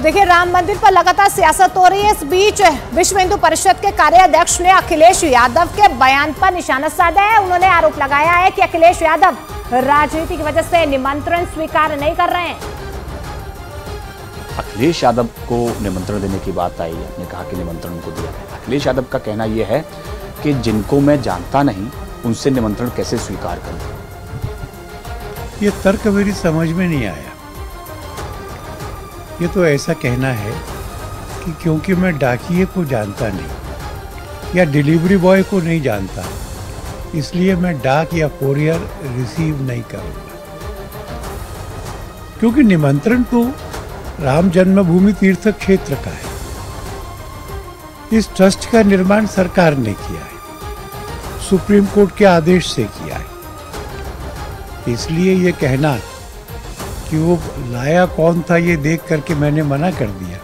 तो देखिए राम मंदिर पर लगातार सियासत हो रही है। इस बीच विश्व हिंदू परिषद के कार्याध्यक्ष ने अखिलेश यादव के बयान पर निशाना साधा है। उन्होंने आरोप लगाया है कि अखिलेश यादव राजनीति की वजह से निमंत्रण स्वीकार नहीं कर रहे हैं। अखिलेश यादव को निमंत्रण देने की बात आई आपने कहा कि निमंत्रण उनको दिया गया। अखिलेश यादव का कहना यह है कि जिनको मैं जानता नहीं उनसे निमंत्रण कैसे स्वीकार करूँ? ये तर्क मेरी समझ में नहीं आया। ये तो ऐसा कहना है कि क्योंकि मैं डाकिए को जानता नहीं, या डिलीवरी बॉय को नहीं जानता, इसलिए मैं डाक या कोरियर रिसीव नहीं करूँगा। क्योंकि निमंत्रण तो राम जन्मभूमि तीर्थ क्षेत्र का है। इस ट्रस्ट का निर्माण सरकार ने किया है, सुप्रीम कोर्ट के आदेश से किया है। इसलिए ये कहना कि वो लाया कौन था ये देख करके मैंने मना कर दिया।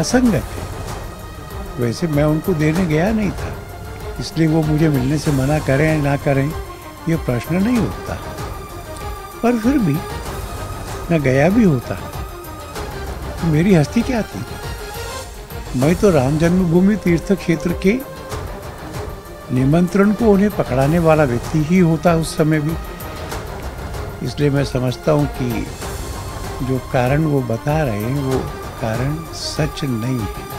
असंगत है। वैसे मैं उनको देने गया नहीं था। इसलिए वो मुझे मिलने से मना करें ना करें, ये प्रश्न नहीं उठता। पर फिर भी मैं गया भी होता। तो मेरी हस्ती क्या थी? मैं तो राम जन्मभूमि तीर्थ क्षेत्र के निमंत्रण को उन्हें पकड़ाने वाला व्यक्ति ही होता उस समय भी। इसलिए मैं समझता हूँ कि जो कारण वो बता रहे हैं, वो कारण सच नहीं है।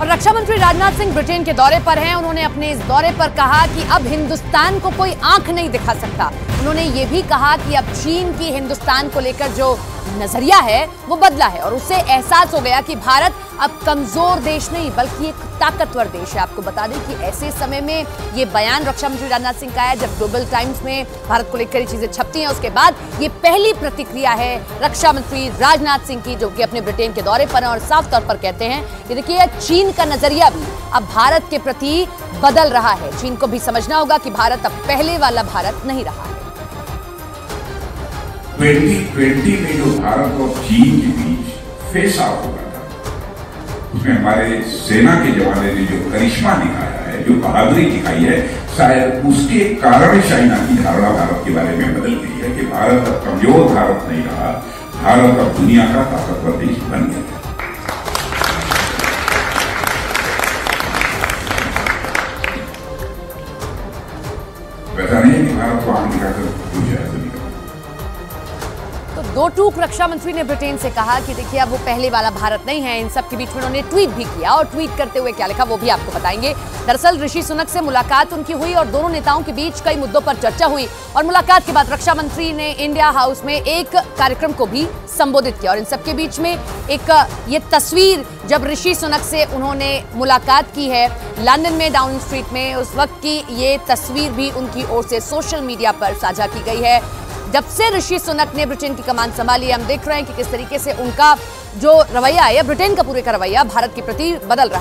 और रक्षा मंत्री राजनाथ सिंह ब्रिटेन के दौरे पर हैं। उन्होंने अपने इस दौरे पर कहा कि अब हिंदुस्तान को कोई आँख नहीं दिखा सकता। उन्होंने ये भी कहा कि अब चीन की हिंदुस्तान को लेकर जो नज़रिया है, वो बदला है और उससे एहसास हो गया कि भारत अब कमज़ोर देश नहीं, बल्कि एक ताकतवर देश है। आपको बता दें कि ऐसे समय में ये बयान रक्षा मंत्री राजनाथ सिंह का है, जब ग्लोबल टाइम्स में भारत को लेकर चीज़ें छपती हैं, उसके बाद ये पहली प्रतिक्रिया है रक्षा मंत्री राजनाथ सिंह की, जो कि अपने ब्रिटेन के दौरे पर हैं और साफ़ तौर पर कहते हैं कि देखिए चीन का नज़रिया भी अब भारत के प्रति बदल रहा है। चीन को भी समझना होगा कि भारत अब पहले वाला भारत नहीं रहा है। 2020 में जो भारत और चीन के बीच फेस हुआ था उसमें हमारे सेना के जवानों ने जो करिश्मा दिखाया है, जो बहादुरी दिखाई है, शायद उसके कारण चाइना की धारणा भारत के बारे में बदल गई है कि भारत अब कमज़ोर भारत नहीं रहा, भारत अब दुनिया का ताकतवर देश बन गया है। वैसा नहीं है कि भारत को आम दिखाकर कुछ ऐसा नहीं दो टूक रक्षा मंत्री ने ब्रिटेन से कहा कि देखिए, अब वो पहले वाला भारत नहीं है। इन सब के बीच में उन्होंने ट्वीट भी किया और ट्वीट करते हुए क्या लिखा, वो भी आपको बताएँगे। दरअसल ऋषि सुनक से मुलाकात उनकी हुई और दोनों नेताओं के बीच कई मुद्दों पर चर्चा हुई और मुलाकात के बाद रक्षा मंत्री ने इंडिया हाउस में एक कार्यक्रम को भी संबोधित किया और इन सबके बीच में एक, ये तस्वीर जब ऋषि सुनक से उन्होंने मुलाकात की है लंदन में डाउन स्ट्रीट में, उस वक्त की ये तस्वीर भी उनकी ओर से सोशल मीडिया पर साझा की गई है। जब से ऋषि सुनक ने ब्रिटेन की कमान संभाली है हम देख रहे हैं कि किस तरीके से उनका जो रवैया है, ब्रिटेन का पूरे का रवैया भारत के प्रति बदल रहा है।